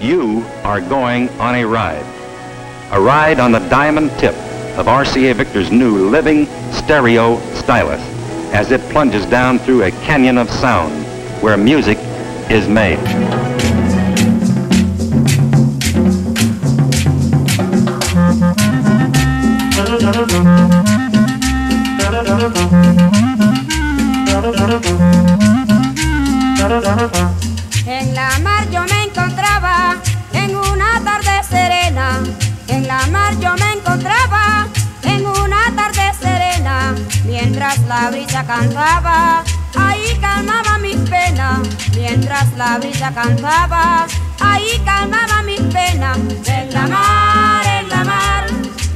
You are going on a ride. A ride on the diamond tip of RCA Victor's new living stereo stylus as it plunges down through a canyon of sound where music is made. En la la brisa cantaba, ahí calmaba mis penas. Mientras la brisa cantaba, ahí calmaba mis penas. En la mar, en la mar,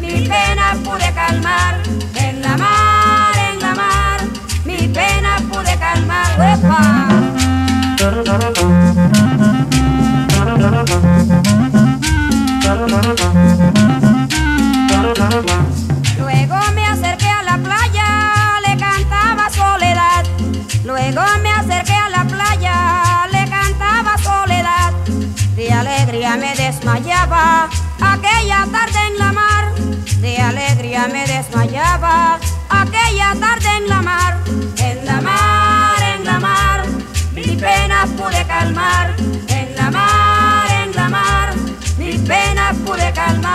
mis penas pude calmar. En la mar, en la mar, mis penas pude calmar. ¡Uepa! Luego me acerqué a la playa, Luego me acerqué a la playa, le cantaba soledad. De alegría me desmayaba aquella tarde en la mar. De alegría me desmayaba aquella tarde en la mar. En la mar, en la mar, mis penas pude calmar. En la mar, en la mar, mi pena pude calmar.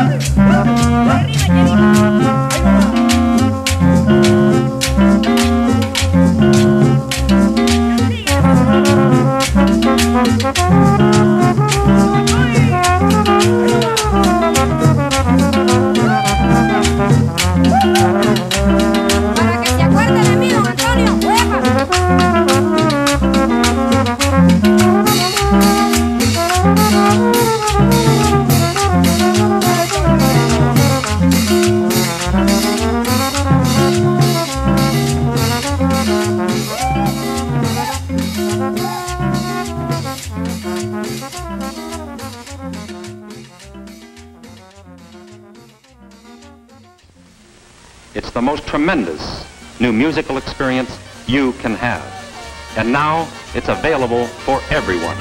It's the most tremendous new musical experience you can have. And now it's available for everyone.